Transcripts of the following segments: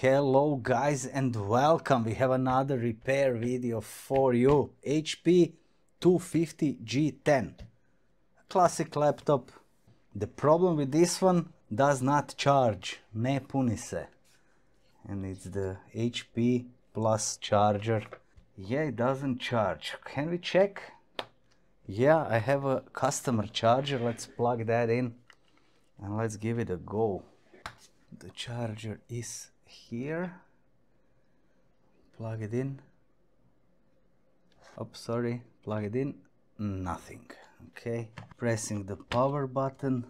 Hello guys and welcome. We have another repair video for you. HP 250G10. Classic laptop. The problem with this one does not charge. Ne puni se. And it's the HP Plus charger. Yeah, it doesn't charge. Can we check? Yeah, I have a customer charger. Let's plug that in and let's give it a go. The charger is here. Plug it in. Oh sorry. Plug it in. Nothing. Okay. Pressing the power button.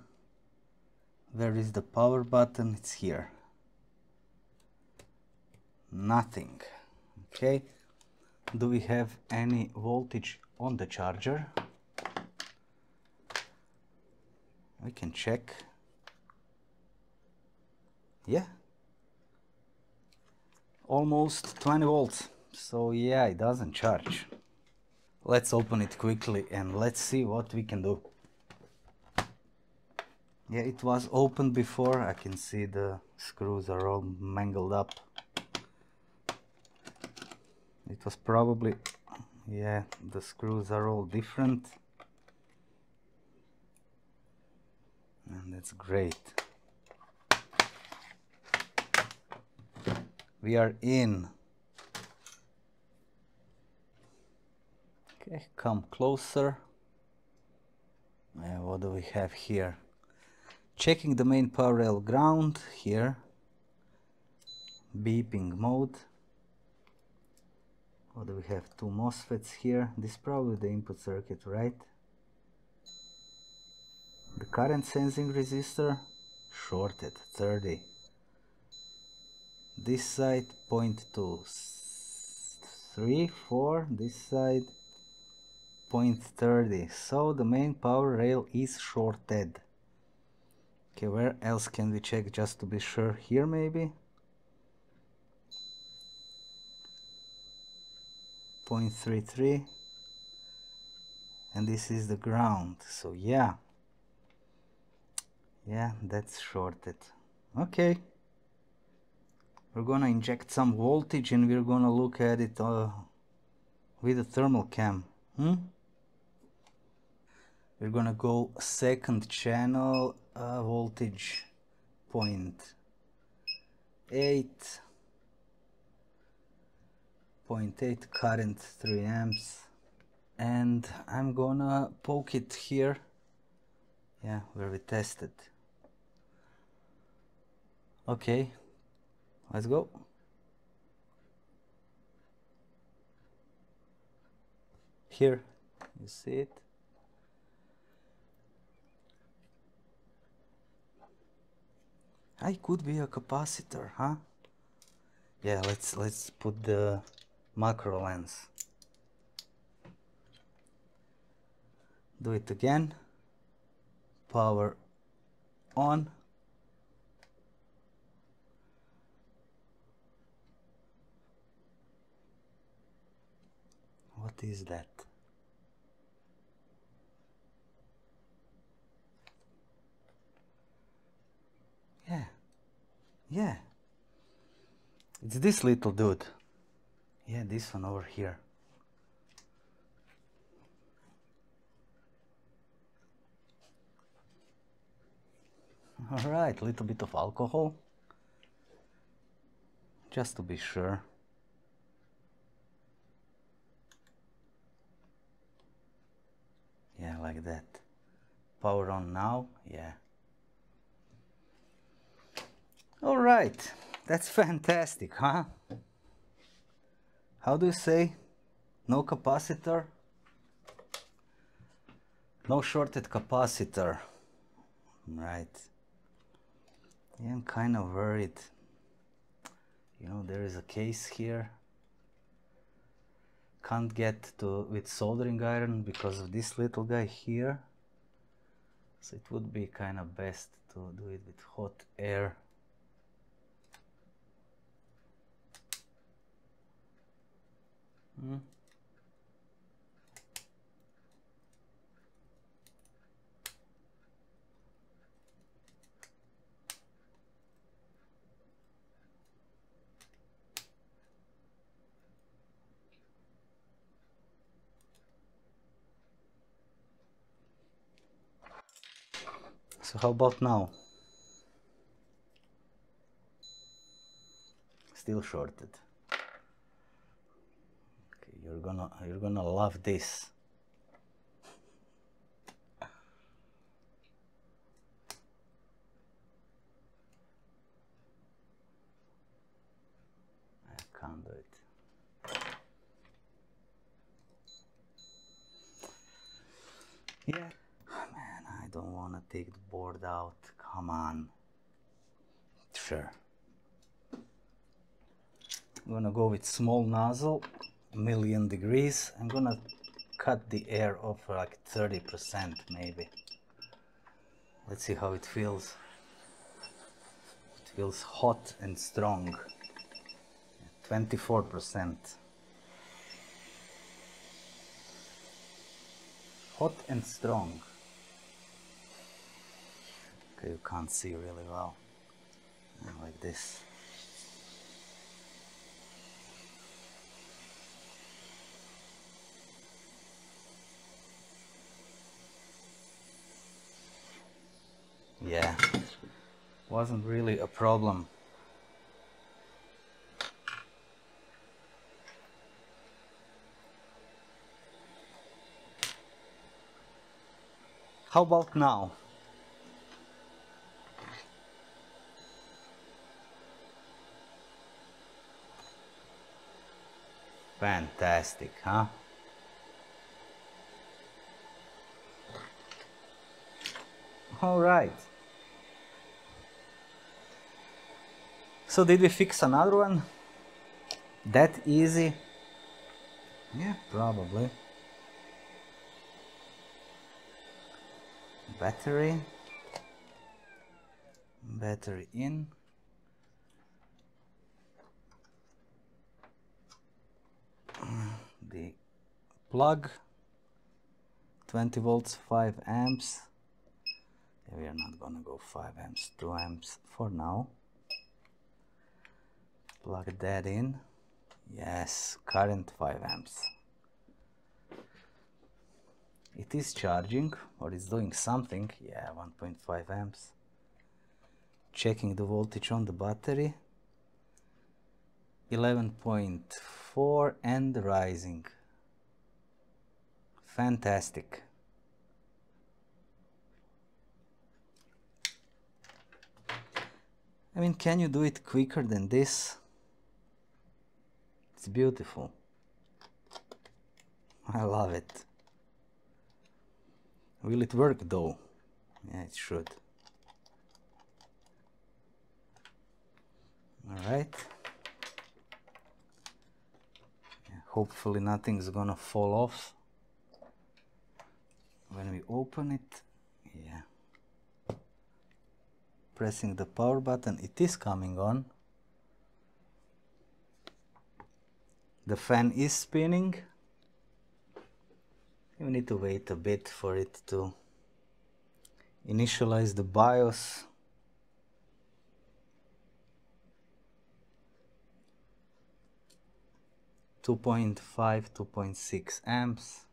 Where is the power button. It's here. Nothing. Okay. Do we have any voltage on the charger? We can check. Yeah almost 20 volts. So yeah it doesn't charge. Let's open it quickly and let's see what we can do. Yeah it was opened before. I can see the screws are all mangled up. It was probably yeah the screws are all different. And that's great we are in. Okay. Come closer. And what do we have here? Checking the main power rail ground here. Beeping mode. What do we have? Two MOSFETs here. This is probably the input circuit right? The current sensing resistor shorted 30 this side point two three four this side point 30 so the main power rail is shorted. Okay where else can we check just to be sure here maybe? Point three three. And this is the ground so yeah. Yeah that's shorted. Okay we're gonna inject some voltage and we're gonna look at it uh, with a thermal cam hmm? we're gonna go second channel uh, voltage point 8 0.8 current 3 amps. And I'm gonna poke it here. Yeah where we tested okay Let's go. Here, you see it. I could be a capacitor, huh? Yeah, let's let's put the macro lens. Do it again. Power on. What is that? Yeah. Yeah. It's this little dude. Yeah, this one over here. All right, little bit of alcohol. Just to be sure. yeah like that. Power on now yeah. All right that's fantastic huh? How do you say no capacitor? No shorted capacitor. Right. Yeah, I'm kind of worried. You know there is a case here can't get to with soldering iron because of this little guy here so it would be kind of best to do it with hot air hmm. So how about now? Still shorted. Okay, you're gonna you're gonna love this. I can't do it. Yeah. Man, I to take the board out. Come on. Sure. I'm gonna go with small nozzle, million degrees. I'm gonna cut the air off for like 30% maybe. Let's see how it feels. It feels hot and strong. 24%. Hot and strong. You can't see really well. Like this. Yeah, wasn't really a problem. How about now? Fantastic, huh? All right. So did we fix another one? That easy? Yeah, probably. Battery. Battery in. The plug. 20 volts, 5 amps. we are not gonna go 5 amps, 2 amps for now. Plug that in. Yes current 5 amps. It is charging or it's doing something. Yeah 1.5 amps. Checking the voltage on the battery 11.4 and rising fantastic I mean can you do it quicker than this it's beautiful. I love it. Will it work though? Yeah, it should. Alright. Yeah, hopefully nothing's gonna fall off when we open it. Yeah. Pressing the power button, it is coming on. the fan is spinning you need to wait a bit for it to initialize the BIOS Two point five, two point six amps.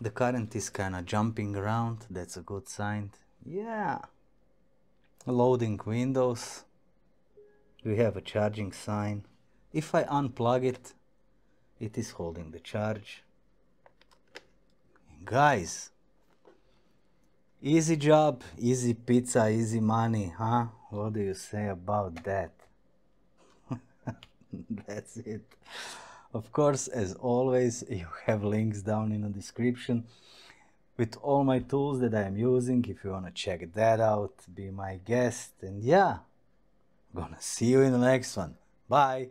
The current is kind of jumping around, that's a good sign. Yeah. Loading Windows we have a charging sign if I unplug it it is holding the charge guys easy job easy pizza easy money huh? What do you say about that? That's it. Of course as always you have links down in the description. With all my tools that I am using if you want to check that out be my guest. And yeah I'm Gonna see you in the next one. Bye.